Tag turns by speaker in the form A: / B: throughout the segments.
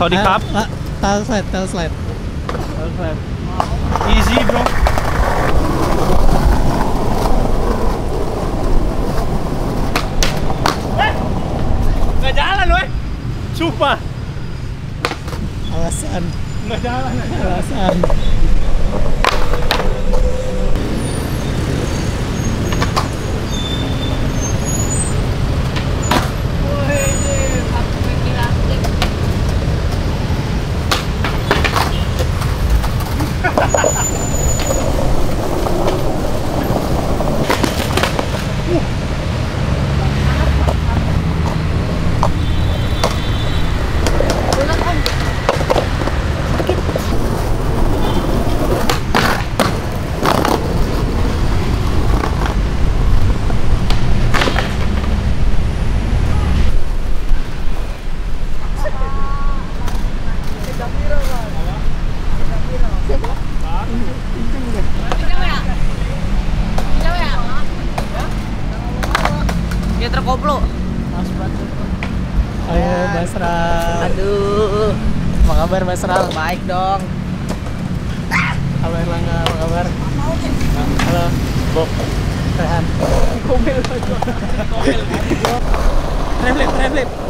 A: Saudi ah,
B: Cup. Ah, Tail
A: slide, Easy bro. Eh, nggak jalan loh,
C: sumpah.
D: Alasan.
C: Nggak jalan.
D: Alasan.
B: Dia terkoplo.
D: ayo Basra
B: Aduh.
D: apa kabar Basra
B: Baik dong.
D: kabar Langga apa kabar? Halo. Bob Rehan. Komel komel traflip Skater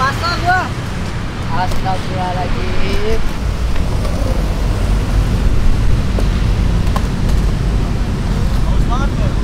D: puasa
C: gua.
B: Astagfirullahaladzim. Haus
C: banget
B: gua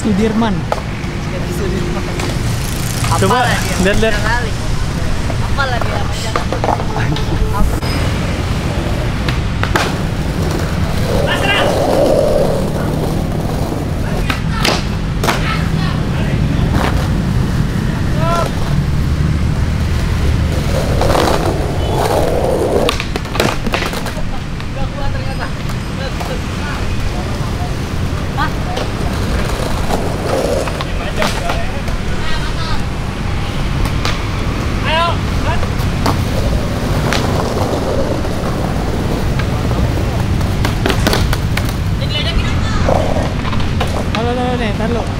B: Sudirman. Coba lihat-lihat. ตลก